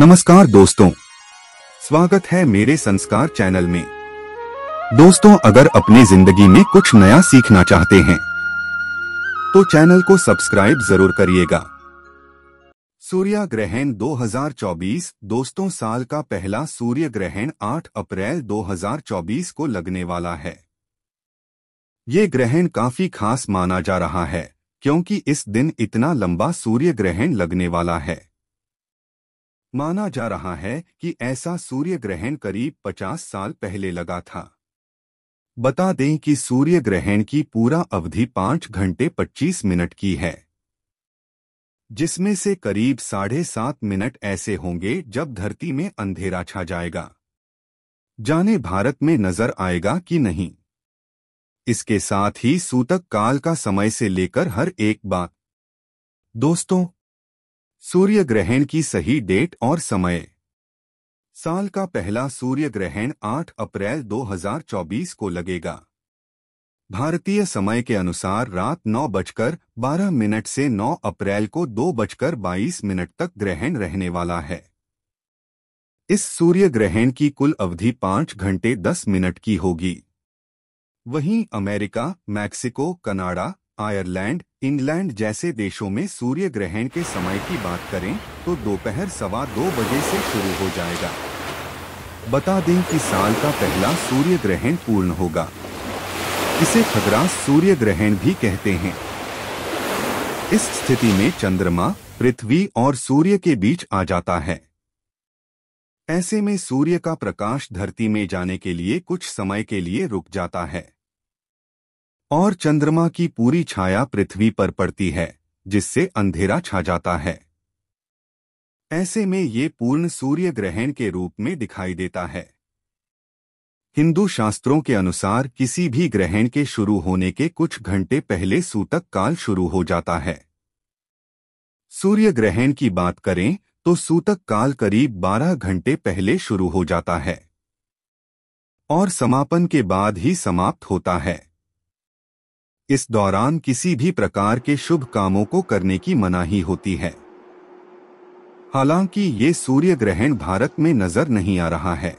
नमस्कार दोस्तों। स्वागत है मेरे संस्कार चैनल में। दोस्तों, अगर अपनी ज़िंदगी में कुछ नया सीखना चाहते हैं तो चैनल को सब्सक्राइब ज़रूर करिएगा। सूर्य ग्रहण 2024 दोस्तों, साल का पहला सूर्य ग्रहण 8 अप्रैल 2024 को लगने वाला है। ये ग्रहण काफ़ी खास माना जा रहा है, क्योंकि इस दिन इतना लंबा सूर्य ग्रहण लगने वाला है। माना जा रहा है कि ऐसा सूर्य ग्रहण करीब 50 साल पहले लगा था। बता दें कि सूर्य ग्रहण की पूरा अवधि पाँच घंटे 25 मिनट की है। जिसमें से करीब साढ़े सात मिनट ऐसे होंगे जब धरती में अंधेरा छा जाएगा। जाने भारत में नज़र आएगा कि नहीं। इसके साथ ही सूतक काल का समय से लेकर हर एक बात। दोस्तों सूर्य ग्रहण की सही डेट और समय। साल का पहला सूर्य ग्रहण 8 अप्रैल 2024 को लगेगा। भारतीय समय के अनुसार रात नौ बजकर बारह मिनट से 9 अप्रैल को दो बजकर बाईस मिनट तक ग्रहण रहने वाला है। इस सूर्य ग्रहण की कुल अवधि पाँच घंटे दस मिनट की होगी। वहीं America, Mexico, Canada, Ireland England जैसे देशों में सूर्य ग्रहण के समय की बात करें तो दोपहर सवा दो बजे से शुरू हो जाएगा। बता दें कि साल का पहला सूर्य ग्रहण पूर्ण होगा। इसे खगरास सूर्य ग्रहण भी कहते हैं। इस स्थिति में चंद्रमा, पृथ्वी और सूर्य के बीच आ जाता है। ऐसे में सूर्य का प्रकाश धरती में जाने के लिए कुछ समय के लिए रुक जाता है। और चंद्रमा की पूरी छाया पृथ्वी पर पड़ती है, जिससे अंधेरा छा जाता है। ऐसे में ये पूर्ण सूर्य ग्रहण के रूप में दिखाई देता है। हिंदू शास्त्रों के अनुसार किसी भी ग्रहण के शुरू होने के कुछ घंटे पहले सूतक काल शुरू हो जाता है। सूर्य ग्रहण की बात करें तो सूतक काल करीब 12 घंटे पहले शुरू हो जाता है। और समापन के बाद ही समाप्त होता है। इस दौरान किसी भी प्रकार के शुभ कामों को करने की मनाही होती है। हालाँकि ये सूर्य ग्रहण भारत में नज़र नहीं आ रहा है।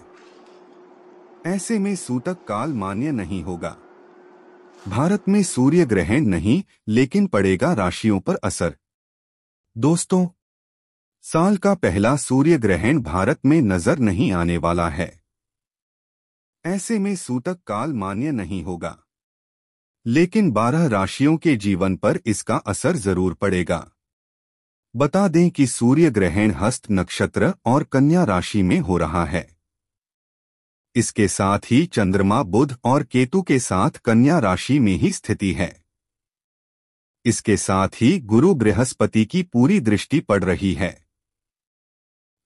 ऐसे में सूतक काल मान्य नहीं होगा। भारत में सूर्य ग्रहण नहीं, लेकिन पड़ेगा राशियों पर असर। दोस्तों, साल का पहला सूर्य ग्रहण भारत में नज़र नहीं आने वाला है। ऐसे में सूतक काल मान्य नहीं होगा। लेकिन बारह राशियों के जीवन पर इसका असर ज़रूर पड़ेगा। बता दें कि सूर्य ग्रहण हस्त नक्षत्र और कन्या राशि में हो रहा है। इसके साथ ही चंद्रमा बुध और केतु के साथ कन्या राशि में ही स्थिति है। इसके साथ ही गुरु बृहस्पति की पूरी दृष्टि पड़ रही है।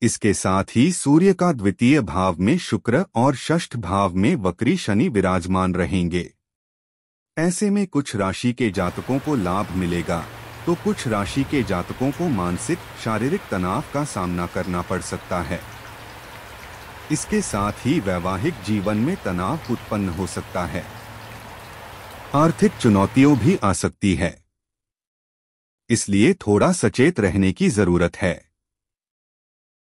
इसके साथ ही सूर्य का द्वितीय भाव में शुक्र और षष्ठ भाव में वक्री शनि विराजमान रहेंगे। ऐसे में कुछ राशि के जातकों को लाभ मिलेगा तो कुछ राशि के जातकों को मानसिक, शारीरिक तनाव का सामना करना पड़ सकता है। इसके साथ ही वैवाहिक जीवन में तनाव उत्पन्न हो सकता है। आर्थिक चुनौतियों भी आ सकती है। इसलिए थोड़ा सचेत रहने की ज़रूरत है।